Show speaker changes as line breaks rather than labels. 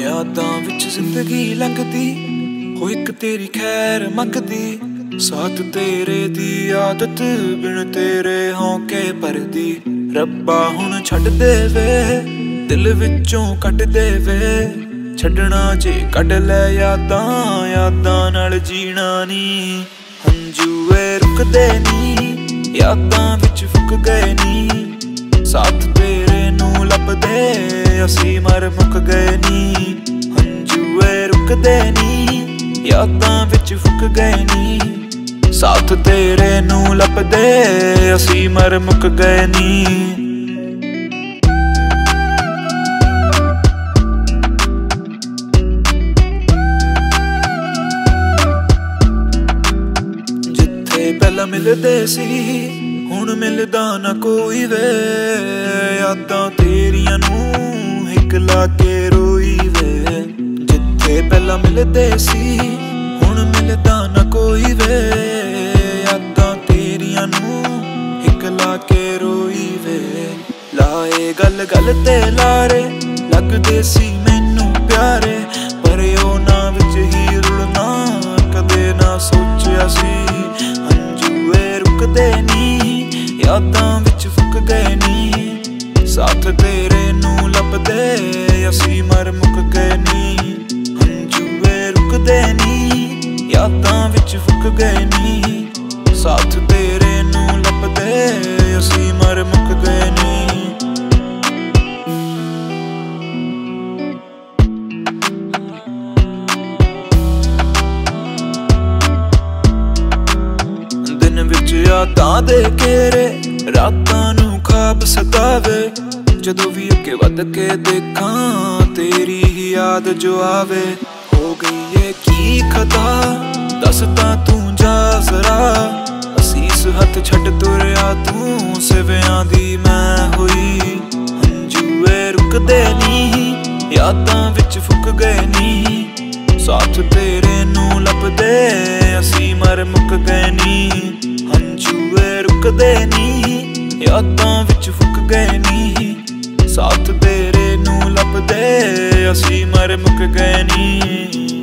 ਯਾਦਾਂ ਵਿੱਚ ਜ਼ਿੰਦਗੀ ਲੰਘਦੀ ਹੋ ਇੱਕ ਤੇਰੀ ਖੈਰ ਮੰਗਦੀ। ਸਾਥ ਤੇਰੇ ਦੀ ਆਦਤ, ਬਿਨ ਤੇਰੇ ਹੌਕੇ ਪਰਦੀ ਰੱਬਾ ਹੁਣ ਛੱਡ ਦੇਵੇ, ਦਿਲ ਵਿੱਚੋਂ ਕੱਢ ਦੇਵੇ। ਛੱਡਣਾ ਜੇ ਕੱਢ ਲੈ ਯਾਦਾਂ ਯਾਦਾਂ ਨਾਲ ਜੀਣਾ ਨੀ। ਹੰਝੂਏ ਰੁਕਦੇ ਨੀ, ਯਾਦਾਂ ਵਿੱਚ ਫੁੱਕ ਗਏ ਨੀ। ਸਾਥ ਤੇਰੇ ਨੂੰ ਲੱਭਦੇ, ਅਸੀਂ ਮਰ ਮੁੱਕ ਗਏ ਨੀ। ਹੰਝੂਏ ਰੁਕਦੇ ਨੀ, ਯਾਦਾਂ ਵਿੱਚ ਫੁੱਕ ਗਏ ਨੀ। ਸਾਥ ਤੇਰੇ ਨੂੰ ਲੱਭਦੇ, ਅਸੀਂ ਮਰ ਮੁੱਕ ਗਏ ਨੀ। ਜਿੱਥੇ ਪਹਿਲਾਂ ਮਿਲਦੇ ਸੀ, ਹੁਣ ਮਿਲਦਾ ਨਾ ਕੋਈ ਵੇ। ਯਾਦਾਂ ਤੇਰੀਆਂ ਨੂੰ ਇੱਕ ਲਾ ਕੇ ਰੋਈ ਵੇ। ਜਿੱਥੇ ਪਹਿਲਾਂ ਮਿਲਦੇ ਸੀ, ਹੁਣ ਮਿਲਦਾ ਲਾਏ ਗੱਲ ਗੱਲ ਤੇ ਲਾਰੇ ਲੱਗਦੇ ਸੀ ਮੈਨੂੰ ਪਿਆਰੇ, ਪਰ ਉਹ ਨਾ ਵਿੱਚ ਹੀ ਰੁਲਣਾ, ਕਦੇ ਨਾ ਸੋਚਿਆ ਸੀ। ਹੰਝੂਏ ਰੁਕਦੇ ਨੀ ਯਾਦਾਂ ਵਿੱਚ ਫੁੱਕ ਗਏ ਨੀ ਸਾਥ ਤੇਰੇ ਨੂੰ ਲੱਭਦੇ, ਅਸੀਂ ਮਰ ਮੁੱਕ ਗਏ ਨੀ ਹੰਝੂਏ ਰੁਕਦੇ ਨੀ ਯਾਦਾਂ ਵਿੱਚ ਫੁੱਕ ਗਏ ਨੀ ਸਾਥ ਤੇਰੇ ਨੂੰ ਲੱਭਦੇ, ਅਸੀਂ ਮਰ ਮੁੱਕ ਵਿੱਚ ਦੇ ਘੇਰੇ ਰਾਤਾਂ ਨੂੰ ਖਾਬ ਸਤਾਵੇ। ਜਦੋਂ ਵੀ ਅੱਗੇ ਵੱਧ ਕੇ ਦੇਖਾਂ, ਤੇਰੀ ਹੀ ਯਾਦ ਜੋ ਆਵੇ। ਹੋ ਗਈ ਏ ਕੀ ਖਤਾ? ਦੱਸ ਤਾਂ ਤੂੰ ਜਾ ਜ਼ਰਾ। ਅਸੀਸ ਹੱਥ ਛੱਡ ਤੁਰਿਆ ਤੂੰ, ਸਿਵਿਆਂ ਦੀ ਮੈਂ ਹੋਈ। ਹੰਝੂਏ ਰੁਕਦੇ ਨਹੀਂ, ਯਾਦਾਂ ਵਿੱਚ ਫੁੱਕ ਗਏ ਨਹੀਂ। ਸਾਥ ਤੇਰੇ ਨੂੰ ਲੱਭਦੇ, ਅਸੀਂ ਮਰ ਮੁੱਕ ਗਏ ਨੀ ਹੰਝੂਏ ਰੁਕਦੇ ਯਾਦਾਂ ਵਿੱਚ ਫੁੱਕ ਗਏ ਨੀ। ਸਾਥ ਤੇਰੇ ਨੂੰ ਲੱਭਦੇ, ਅਸੀਂ ਮਰ ਮੁੱਕ ਗਏ ਨੀ।